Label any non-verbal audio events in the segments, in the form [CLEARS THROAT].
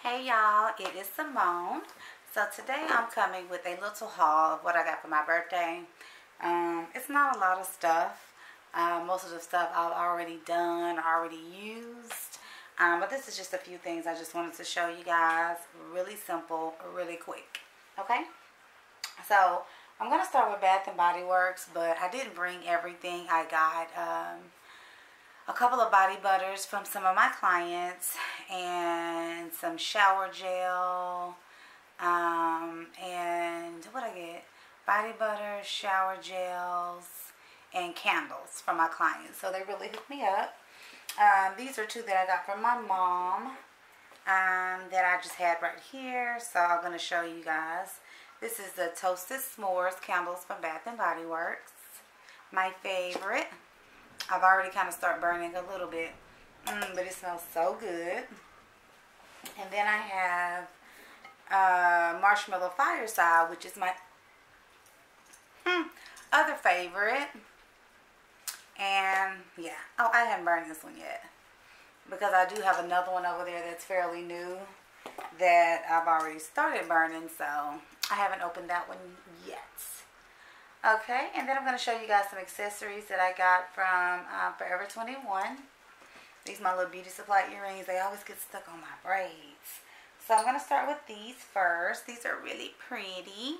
Hey y'all, it is Simone. So today I'm coming with a little haul of what I got for my birthday. Um, it's not a lot of stuff. Uh, most of the stuff I've already done, already used. Um, but this is just a few things I just wanted to show you guys. Really simple, really quick. Okay? So I'm going to start with Bath & Body Works, but I didn't bring everything I got. Um, a couple of body butters from some of my clients and some shower gel um, and what I get? Body butter shower gels and candles from my clients. So they really hooked me up. Um, these are two that I got from my mom um, that I just had right here. So I'm going to show you guys. This is the toasted s'mores candles from Bath and Body Works. My favorite I've already kind of started burning a little bit. Mm, but it smells so good. And then I have uh, Marshmallow Fireside, which is my hmm, other favorite. And yeah, oh, I haven't burned this one yet. Because I do have another one over there that's fairly new that I've already started burning. So I haven't opened that one yet. Okay, and then I'm going to show you guys some accessories that I got from uh, Forever 21. These my little beauty supply earrings. They always get stuck on my braids. So I'm going to start with these first. These are really pretty.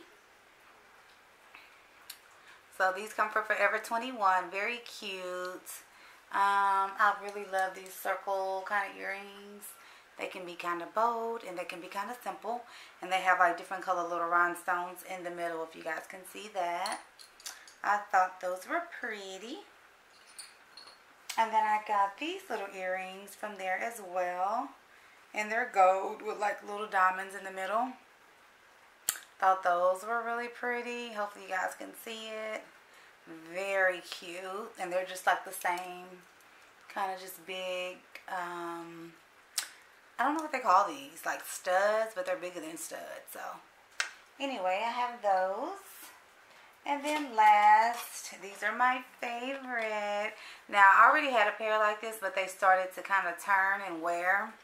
So these come from Forever 21. Very cute. Um, I really love these circle kind of earrings. They can be kind of bold and they can be kind of simple. And they have like different color little rhinestones in the middle if you guys can see that. I thought those were pretty. And then I got these little earrings from there as well. And they're gold with like little diamonds in the middle. Thought those were really pretty. Hopefully you guys can see it. Very cute. And they're just like the same kind of just big um, I don't know what they call these, like studs, but they're bigger than studs. So anyway, I have those. And then last, these are my favorite. Now, I already had a pair like this, but they started to kind of turn and wear.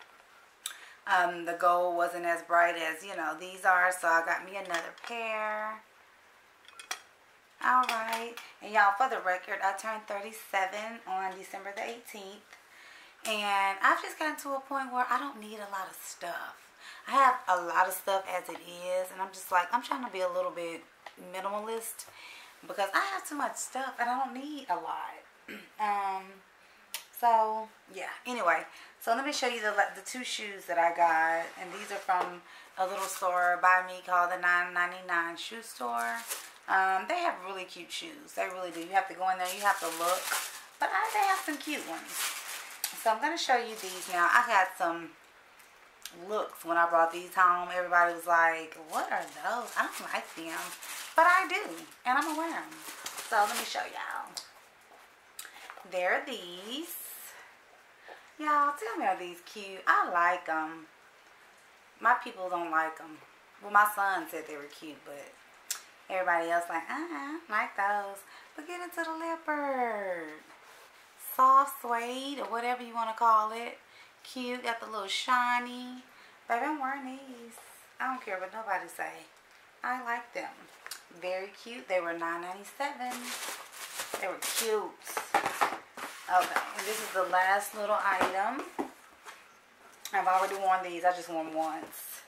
Um, the gold wasn't as bright as, you know, these are, so I got me another pair. Alright, and y'all, for the record, I turned 37 on December the 18th. And I've just gotten to a point where I don't need a lot of stuff. I have a lot of stuff as it is. And I'm just like, I'm trying to be a little bit minimalist. Because I have too much stuff and I don't need a lot. [CLEARS THROAT] um, so, yeah. Anyway, so let me show you the, the two shoes that I got. And these are from a little store by me called the 999 Shoe Store. Um, they have really cute shoes. They really do. You have to go in there. You have to look. But I, they have some cute ones. So I'm going to show you these now. I had some looks when I brought these home. Everybody was like, what are those? I don't like them. But I do. And I'm going to wear them. So let me show y'all. There are these. Y'all, tell me are these cute? I like them. My people don't like them. Well, my son said they were cute, but everybody else like, uh-uh, like those. But get into the leopard soft suede or whatever you want to call it. Cute, got the little shiny. Baby, I'm wearing these. I don't care what nobody say. I like them. Very cute. They were $9.97. They were cute. Okay, and this is the last little item. I've already worn these. I just worn once.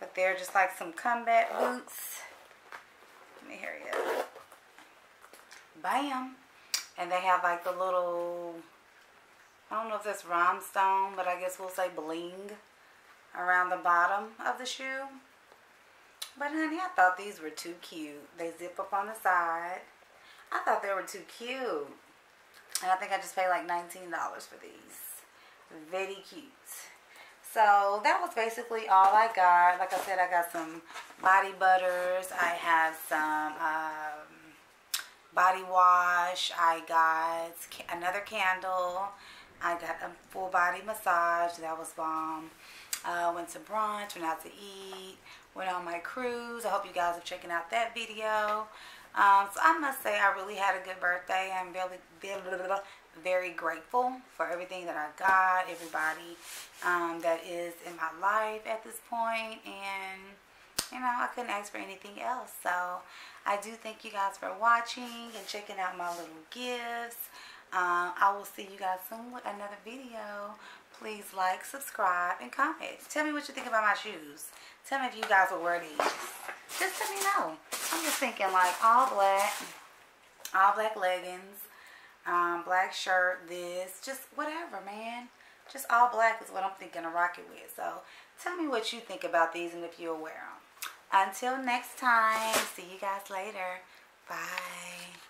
But they're just like some combat boots. Let me hurry up. Bam. And they have like the little, I don't know if that's rhinestone, but I guess we'll say bling around the bottom of the shoe. But honey, I thought these were too cute. They zip up on the side. I thought they were too cute. And I think I just paid like $19 for these. Very cute. So that was basically all I got. Like I said, I got some body butters. I have some um, body wash. I got another candle. I got a full body massage. That was bomb. Uh, went to brunch, went out to eat, went on my cruise. I hope you guys are checking out that video. Um, so I must say I really had a good birthday. I'm very, very, very grateful for everything that I got, everybody um, that is in my life at this point, and you know, I couldn't ask for anything else. So I do thank you guys for watching and checking out my little gifts. Um, I will see you guys soon with another video. Please like, subscribe, and comment. Tell me what you think about my shoes. Tell me if you guys will wear these. Just let me know. I'm just thinking like all black, all black leggings, um, black shirt, this, just whatever, man. Just all black is what I'm thinking of rocking with. So tell me what you think about these and if you'll wear them. Until next time, see you guys later. Bye.